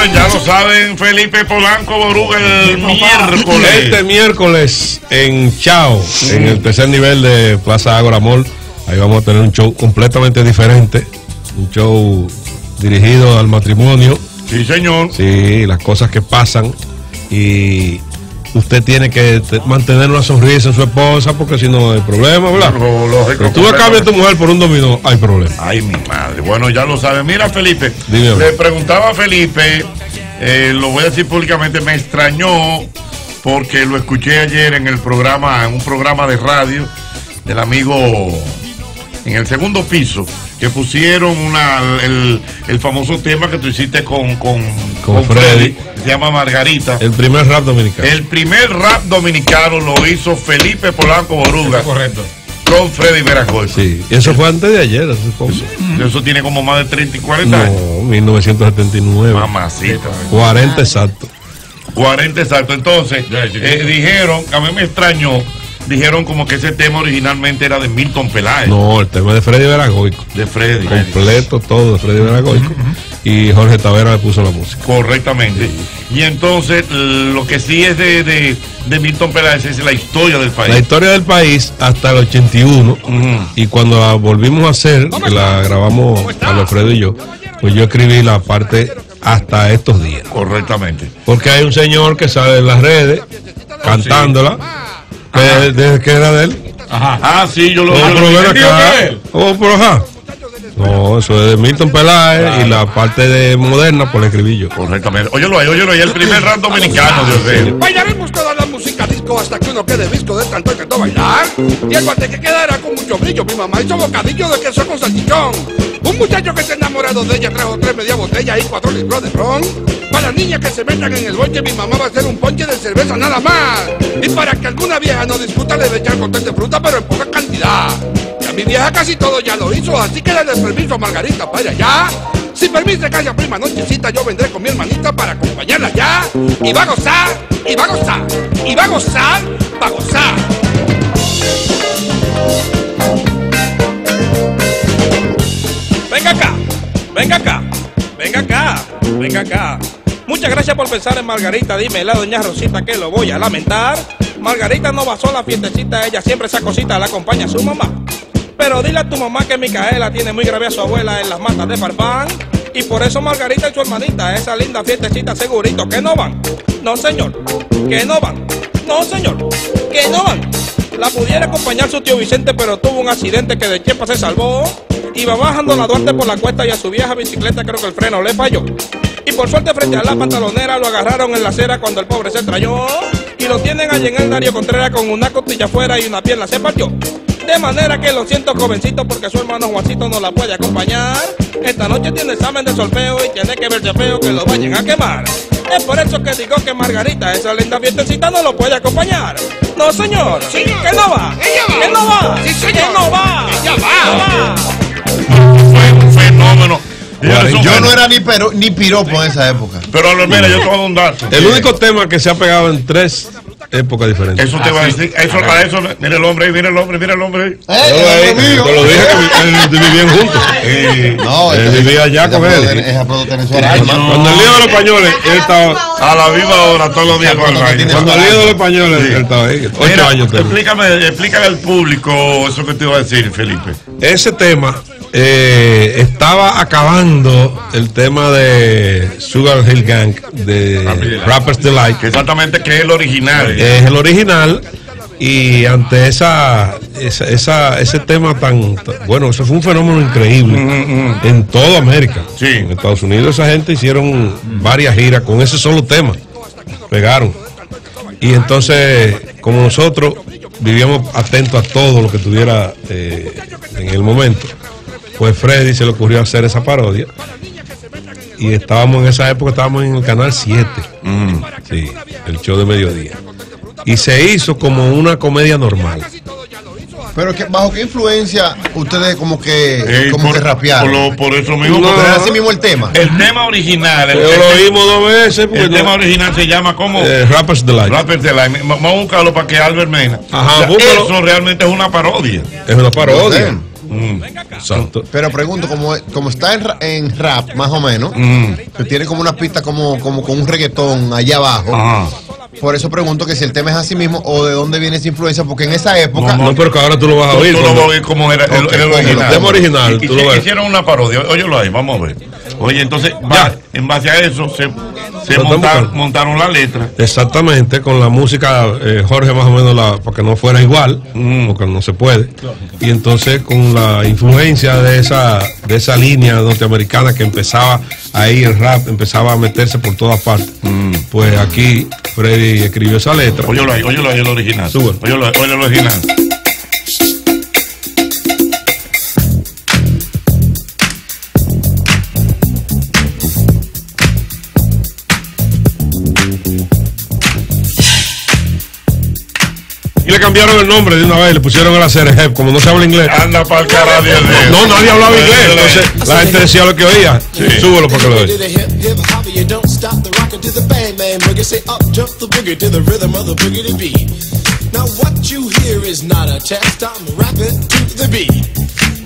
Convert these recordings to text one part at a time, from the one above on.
saben, ya lo saben, Felipe Polanco Boruga el miércoles. Este miércoles en Chao, en el tercer nivel de Plaza Ágora Mall, ahí vamos a tener un show completamente diferente. Un show dirigido al matrimonio. Sí, señor. Sí, las cosas que pasan. Y usted tiene que te- mantener una sonrisa en su esposa porque si no hay problema, ¿verdad? Lógico, Si tú cambias a tu mujer por un dominó, hay problema. Ay, mi madre. Bueno, ya lo saben. Mira, Felipe, le preguntaba a Felipe, eh, lo voy a decir públicamente, me extrañó porque lo escuché ayer en el programa, en un programa de radio del amigo en el segundo piso, que pusieron una, el, el famoso tema que tú hiciste con, con, Con Freddy. que se llama Margarita. El primer rap dominicano. El primer rap dominicano lo hizo Felipe Polanco Boruga. Correcto. Con Freddy Veracruz. Sí, eso fue antes de ayer. poco. Eso tiene como más de 30 y 40 años. No, 1979. Mamacita. 40 exacto. 40 exacto. Entonces, eh, dijeron, a mí me extrañó, dijeron como que ese tema originalmente era de Milton Peláez. No, el tema de Freddy Veragoico. De Freddy. Completo todo de Freddy Veragoico. Y Jorge Tavera le puso la música. Correctamente. Y entonces, lo que sí es de, de, de Milton Peláez es la historia del país. La historia del país hasta el 81. Y cuando la volvimos a hacer, que la grabamos Carlos Alfredo y yo, pues yo escribí la parte hasta estos días. Correctamente. Porque hay un señor que sale en las redes cantándola. Que- Desde que era de él. Ajá. Ah, sí, yo lo, pero ven entendí, acá. ¿qué es? Oh, pero ajá. No, eso es de Milton Peláez y la parte de moderna pues la escribí yo. Correctamente. Óyelo ahí, óyelo ahí, el primer rap dominicano, Dios mío. Bailaremos toda la música disco hasta que uno quede visco de tanto intentó bailar. Y el guante que quedará con mucho brillo, mi mamá hizo bocadillo de queso con salchichón. Un muchacho que se enamorado de ella trajo tres media botella y cuatro litros de ron. Para las niñas que se metan en el bonche, mi mamá va a hacer un ponche de cerveza nada más. Y para que alguna vieja no discuta, le a echar cóctel de fruta, pero en poca cantidad. Y a mi vieja casi todo ya lo hizo, así que dale permiso a Margarita para allá. Si permite haya prima nochecita, yo vendré con mi hermanita para acompañarla ya. Y va a gozar, y va a gozar, y va a gozar, va a gozar. Venga acá, venga acá, venga acá, venga acá. Muchas gracias por pensar en Margarita. Dime la doña Rosita que lo voy a lamentar. Margarita no va sola fiestecita, ella siempre esa cosita la acompaña a su mamá. Pero dile a tu mamá que Micaela tiene muy grave a su abuela en las matas de Farfán. Y por eso Margarita y su hermanita, esa linda fiestecita segurito que no van. No señor, que no van. No señor, que no van. La pudiera acompañar su tío Vicente, pero tuvo un accidente que de Chepa se salvó. Iba bajando la Duarte por la cuesta y a su vieja bicicleta creo que el freno le falló. Por suerte frente a la pantalonera lo agarraron en la acera cuando el pobre se trayó. Y lo tienen allí en el Darío Contreras con una costilla afuera y una pierna se partió. De manera que lo siento jovencito porque su hermano Juancito no la puede acompañar. Esta noche tiene examen de solfeo y tiene que verse feo que lo vayan a quemar. Es por eso que digo que Margarita, esa linda fiestecita, no lo puede acompañar. No, señor. Que no va. Que no va. Que no va. Ella No va. Yo no era ni, pero, ni piropo en esa época. Pero mira, yo te voy a un dato. El único tema que se ha pegado en tres épocas diferentes. Eso te va a decir, eso, a eso, mira el hombre ahí, mira el hombre, mira el hombre ahí. Eh, Yo lo- Te lo dije que vivían juntos. Eh, No, Él ese- vivía allá con él. Cuando el lío de los españoles, él estaba. a la misma hora, todos los días con el Cuando baile. tiene- Cuando el lío de los españoles, él estaba ahí. Ocho años explícame, explícame al público eso que te iba a decir, Felipe. Ese tema eh, estaba acabando el tema de Sugar Hill Gang de Rappers Delight. Que exactamente que es el original. Es el original. Y ante esa, esa, esa- ese tema tan, tan- bueno, eso fue un fenómeno increíble en toda América. Sí. En Estados Unidos esa gente hicieron varias giras con ese solo tema. Pegaron. Y entonces, como nosotros vivíamos atentos a todo lo que tuviera eh, en el momento, pues Freddy se le ocurrió hacer esa parodia. Y estábamos en esa época, estábamos en el canal 7. Sí, el show de mediodía. Y se hizo como una comedia normal. Pero que, bajo qué influencia ustedes como que, Eh, como por, que rapearon. por, lo- por eso mismo. No. era así mismo el tema. el tema original, el, el- lo oímos dos veces. porque el no- tema original se llama como eh, Rappers Delight. Rapper de la. Vamos a buscarlo para que Albert Mena. Ajá, O sea, búscalo. eso realmente es una parodia. Es una parodia. Mm. Exacto. Pero pregunto, como, como está en, en rap, más o menos, Mm. que tiene como una pista como, como con un reggaetón allá abajo. Ajá. Por eso pregunto que si el tema es así mismo o de dónde viene esa influencia, porque en esa época. No, pero que ahora tú lo vas a oír. tú lo vas a oír como era el, original. el tema original, Y- y tú lo. Hicieron una parodia. Óyelo ahí, vamos a ver. Oye, entonces, Ya. en base a eso, se, montaron, la letra. Exactamente, con la música, eh, Jorge más o menos, la, para que no fuera igual, Mm. porque no se puede. Y entonces con la influencia de esa, de esa línea norteamericana que empezaba ahí el rap, empezaba a meterse por todas partes. Pues aquí Freddy escribió esa letra. Óyelo ahí, óyelo ahí, el original. Súbelo. Óyelo, óyelo el original. Le cambiaron el nombre de una vez, le pusieron el ACRG, como no se habla inglés. Anda para el carajo de No, nadie hablaba inglés, entonces la gente decía lo que oía. Súbelo para que lo To oiga. the hip hip hopper, you don't stop the rockin' to the bang bang boogie. Say up jump the boogie to the rhythm of the boogie to beat. Now what you hear is not a test. I'm rapping to the beat,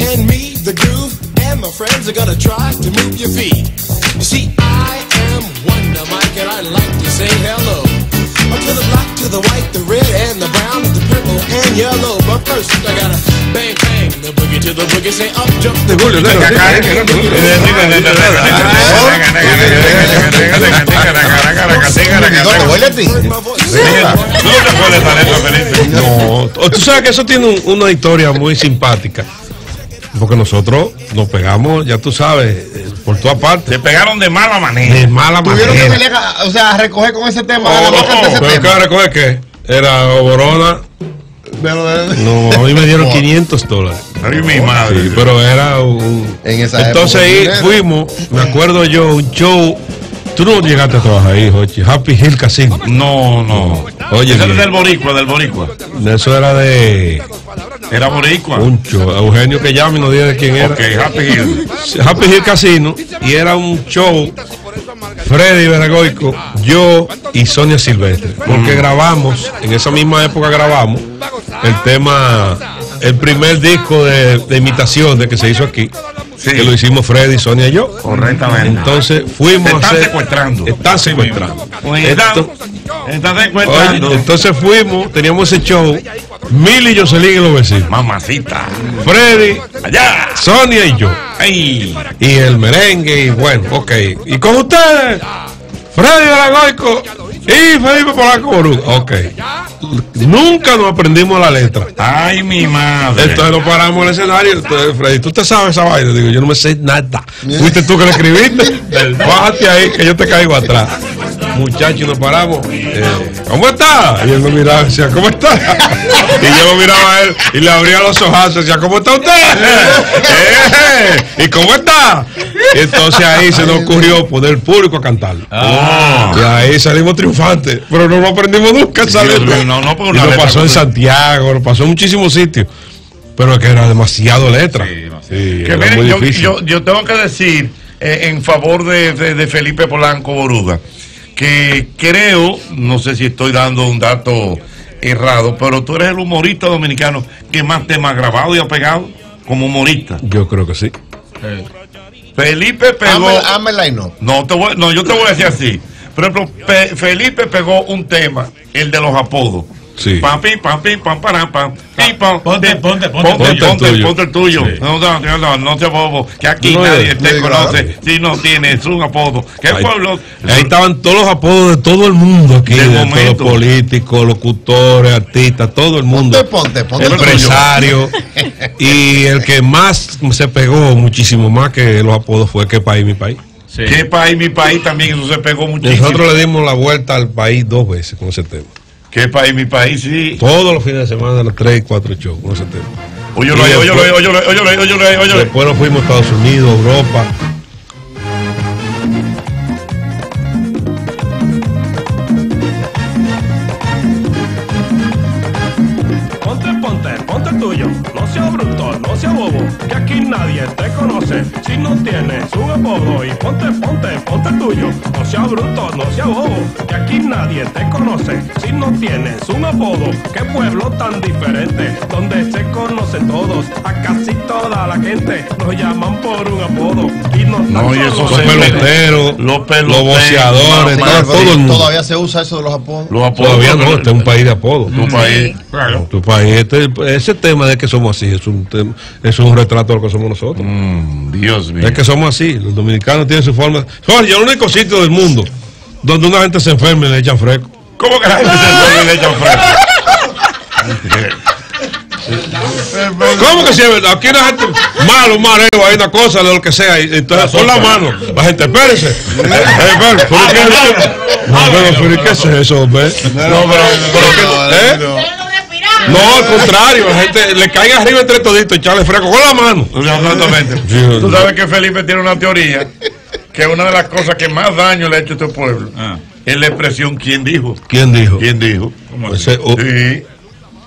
and me, the groove, and my friends are gonna try to move your feet. You see, I am Wonder Mike, and I like to say hello. Up to the black, to the white, the red, and the brown, the purple, and yellow. But first, I gotta bang bang eh, déjalo. ¿Dónde huele a ti? Heard my voice. ¿Tú no tú sabes que eso tiene un- una historia muy simpática. Porque nosotros nos pegamos, ya tú sabes, eh, por todas partes. Se pegaron de mala De manera. mala Tuvieron que manera. pelear, o sea, a recoger con ese tema, Oh, a marcar ese Pero que tema. recoger que era Oborona. De de- No, a mí me dieron Oh. 500 dólares. Ay, mi madre. Sí, pero era un. En esa Entonces época, ahí dinero. fuimos, me acuerdo yo, un show. Tú no llegaste a trabajar ahí, Jochi. Happy Hill Casino. No, no. Oye, Ese es bien. del boricua, del boricua. Eso era de Era boricua. un show. Eugenio que llame y nos diga de quién era. Ok, Happy Hill. Happy Hill Casino. Y era un show. Freddy Veragoico, yo y Sonia Silvestre. Porque grabamos, en esa misma época grabamos el tema, el primer disco de, de imitaciones que se hizo aquí. Sí. Que lo hicimos Freddy, Sonia y yo. Correctamente. Entonces fuimos Te a están hacer. secuestrando. Están secuestrando. Está- Esto- está oye, secuestrando. entonces fuimos, teníamos ese show. Mil y Jocelyn y los vecinos. Mamacita. Freddy, Allá. Sonia y yo. Ay. Y el merengue, y bueno, ok. Y con ustedes, Freddy Veragoico y Felipe Polanco Boruga. Ok. Nunca nos aprendimos la letra. Ay, mi madre. Entonces nos paramos en el escenario. Entonces, Freddy, ¿tú te sabes esa vaina? Digo, yo no me sé nada. Fuiste tú que le escribiste. Bájate ahí, que yo te caigo atrás. Muchachos, nos paramos. eh, ¿Cómo está? Y él me miraba y decía, ¿cómo está? Y yo me miraba a él y le abría los ojos y decía, ¿cómo está usted? "Eh, ¿Y cómo está? Y entonces ahí se nos ocurrió poner el público a cantar. Oh. Y ahí salimos triunfantes. Pero no lo aprendimos nunca mío, no, y lo pasó en Santiago, lo pasó en muchísimos sitios. Pero es que era demasiado letra. Sí, Que era miren, muy yo, difícil. yo, yo tengo que decir eh, en favor de, de- de Felipe Polanco Boruga que creo, no sé si estoy dando un dato errado, pero tú eres el humorista dominicano que más temas ha grabado y ha pegado como humorista. Yo creo que sí. Felipe pegó. Ámela- ámela y no. No, te voy- no, yo te voy a decir así. Por ejemplo, Pe- Felipe pegó un tema, el de los apodos. Sí. Pam, pim, pam, pim, pam, param, pam, pim, pam. Ponte- ponte- ponte ponte, el tuyo. ponte, ponte el tuyo. Sí. No, no, no, no, no seas bobo. Que aquí No, nadie te no, conoce si no tienes un apodo. ¿Qué Ahí, pueblo? ahí estaban todos los apodos de todo el mundo aquí, de todos los políticos, locutores, artistas, todo el mundo. Ponte, ponte, empresario. y el que más se pegó muchísimo más que los apodos fue ¿Qué país, mi país? ¿Qué país? Mi país también, eso se pegó muchísimo. Nosotros le dimos la vuelta al país dos veces con ese tema. ¿Qué país? Mi país, sí. Todos los fines de semana, los tres y cuatro shows con ese tema. Óyelo óyelo óyelo óyelo óyelo óyelo. Después nos fuimos a Estados Unidos, Europa. Sea bruto, no sea bobo, que aquí nadie te conoce si no tienes un apodo. Qué pueblo tan diferente, donde se conocen todos, a casi toda la gente nos llaman por un apodo. Y no, No, y solo eso Los peloteros, Los peloteros, los boceadores, no, todo, no, todo el mundo. Todavía se usa eso de los apodos. Los apodos. Todavía no, este es un país de apodo. Tu país. Tu país, este- ese tema de que somos así es un, es un retrato de lo que somos nosotros. Mm, Dios mío. Es que somos así, los dominicanos tienen su forma. Oye, el único sitio del mundo donde una gente se enferma y le echan fresco. ¿Cómo que la gente se enferma y le echan fresco? ¿Cómo que sí es verdad? Aquí la gente, malo, mareo, hay una cosa, lo que sea, y entonces con la mano, la gente, espérese. Eh, ¿pero qué es eso? ¿y ¿qué es eso, hombre? No, pero, ¿Eh? No, al contrario, la gente le cae arriba entre toditos, echarle fresco con la mano. Exactamente. Tú sabes que Felipe tiene una teoría que una de las cosas que más daño le ha hecho a este pueblo es la expresión ¿quién dijo? ¿Quién dijo? ¿Quién dijo? Ese- o- Sí,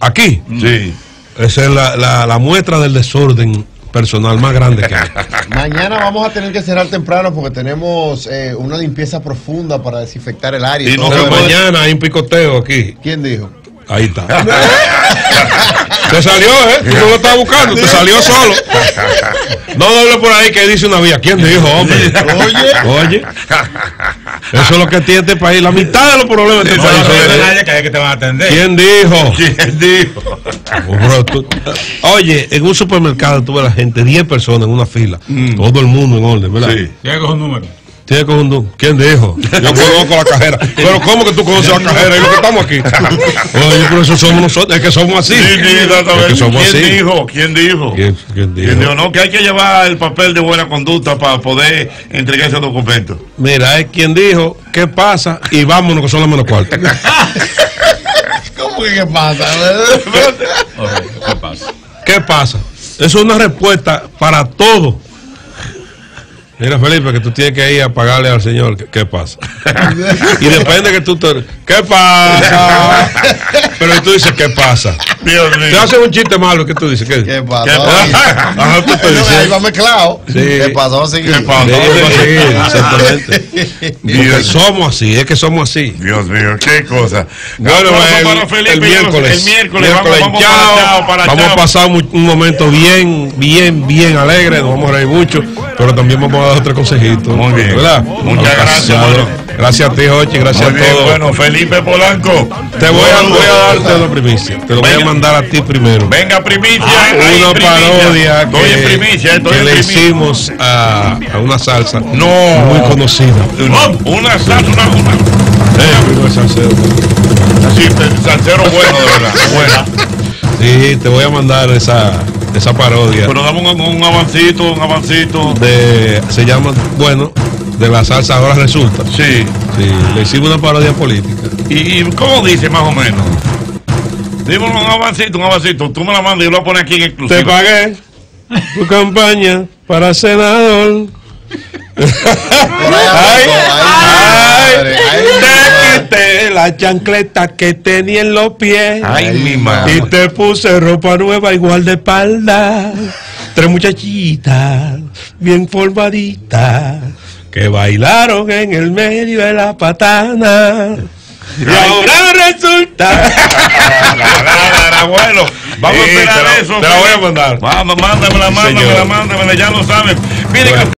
aquí, sí. esa es la, la, la muestra del desorden personal más grande que hay. Mañana vamos a tener que cerrar temprano porque tenemos eh, una limpieza profunda para desinfectar el área. Y no mañana hay un picoteo aquí. ¿Quién dijo? Ahí está. te salió, ¿eh? Tú no lo estabas buscando, te salió solo. No doble por ahí que dice una vía. ¿Quién dijo, hombre? Oye. Oye, eso es lo que tiene este país. La mitad de los problemas de este país. te van a atender. ¿Quién dijo? ¿Quién dijo? Oye, en un supermercado tuve la gente, 10 personas en una fila. Todo el mundo en orden, ¿verdad? Sí. Que coger un número. Tiene que un du- ¿Quién dijo? Yo conozco la cajera. Pero ¿cómo que tú conoces la cajera? Y lo que estamos aquí. Oye, pero eso somos nosotros. Es que somos así. Sí, sí, es que somos ¿Quién así. dijo? ¿Quién dijo? ¿Quién, quién dijo? ¿Quién dijo? No, que hay que llevar el papel de buena conducta para poder entregar ese documento. Mira, es quien dijo, ¿qué pasa? Y vámonos que son las menos cuartos. ¿Cómo que qué pasa? ¿Qué pasa? ¿Qué pasa? Eso es una respuesta para todo. Mira, Felipe, que tú tienes que ir a pagarle al Señor. ¿Qué, pasa? y depende que tú te... ¿Qué pasa? Pero tú dices, ¿qué pasa? Dios mío. Te hacen un chiste malo, ¿qué tú dices? ¿Qué? ¿Qué pasa? ¿Qué pasa? Ajá, tú te Ahí va mezclado. Sí. ¿Qué pasa? Vamos a seguir. ¿Qué va a seguir, exactamente. Porque somos así, es que somos así. Dios mío, qué cosa. Bueno, Aplauso el, para Felipe, el miércoles. El miércoles, Miércoles, vamos, vamos chao. para Vamos a pasar mu- un momento bien, bien, bien alegre. Nos vamos a reír mucho, pero también vamos a dar otro consejito. Muy bien. ¿verdad? Muchas gracias. Gracias a ti, Jochi. Gracias Muy a bien, todos. bueno, Felipe Polanco. Te voy a, voy a darte una primicia. Te lo voy a mandar a ti primero. Venga, primicia. ahí, una primicia. parodia Estoy en que, primicia, estoy que en le primicia. hicimos a, a una salsa No. muy conocida. No, una salsa, una, una. Eh. Sí, salsero bueno, de verdad. Buena. Sí, te voy a mandar esa, esa parodia. Pero dame un, un avancito, un avancito. de se llama bueno de la salsa ahora resulta Sí. sí le hicimos una parodia política ¿Y, y cómo dice más o menos? Dime un avancito, un avancito. Tú me la mandas y yo lo voy a poner aquí en te exclusiva. pagué tu campaña para senador Ay, ay, madre, ay, te madre. quité la chancleta que tenía en los pies Ay, mi y madre. te puse ropa nueva igual de espalda tres muchachitas bien formaditas que bailaron en el medio de la patana y ahora resulta bueno, vamos a esperar eso. te la voy a mandar. Mándamela, mándamela, mándamela, ya lo saben. Miren, Bueno.